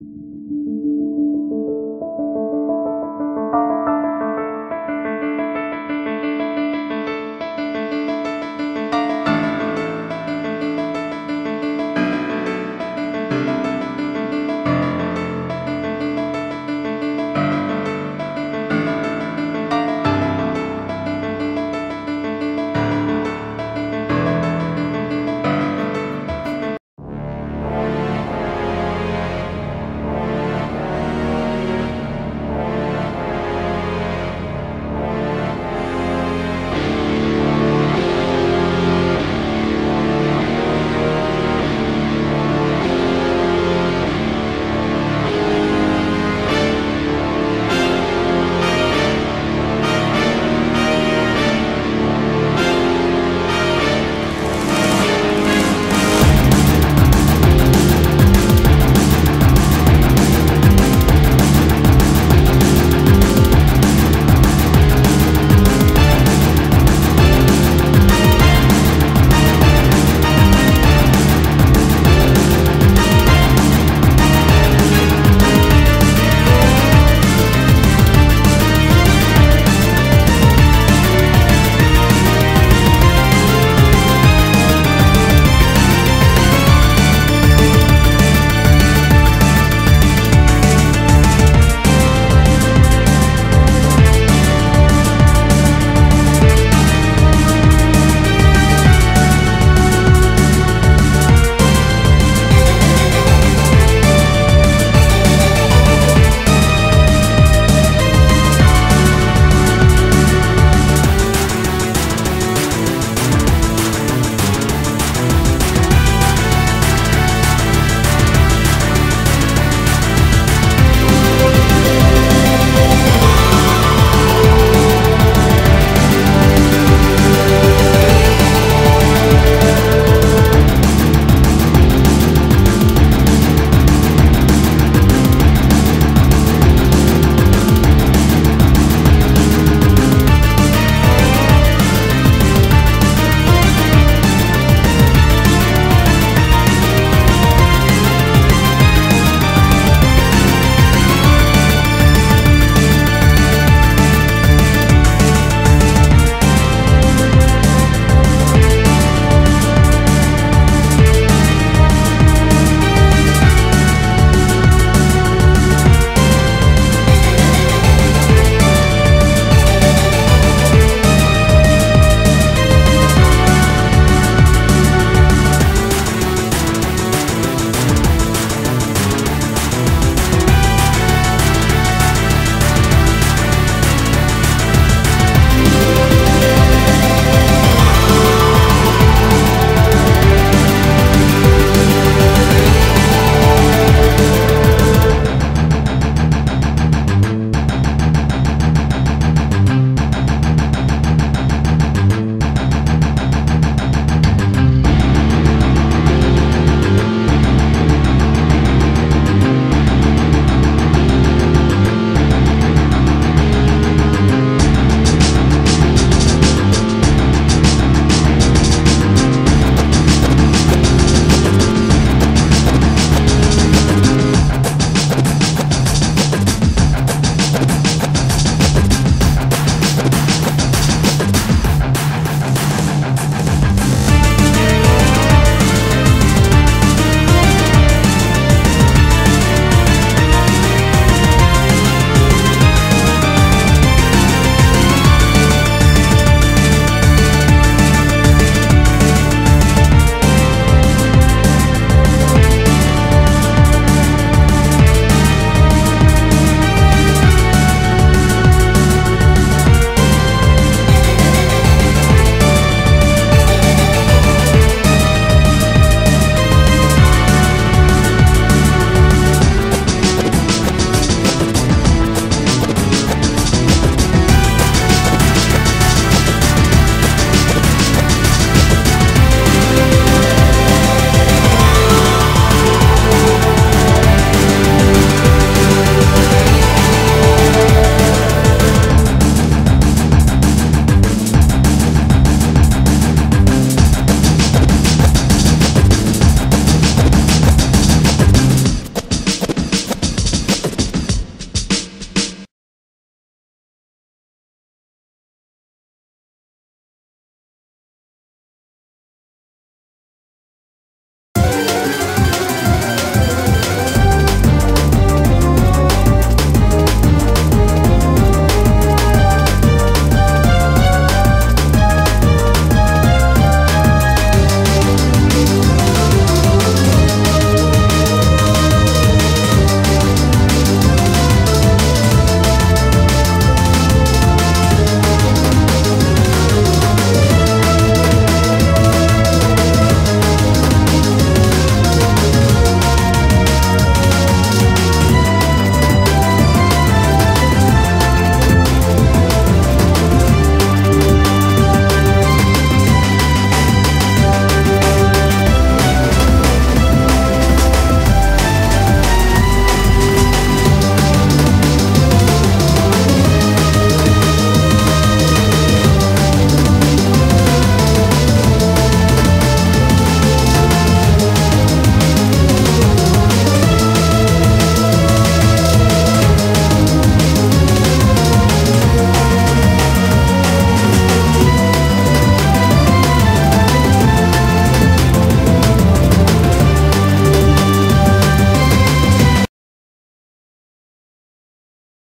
you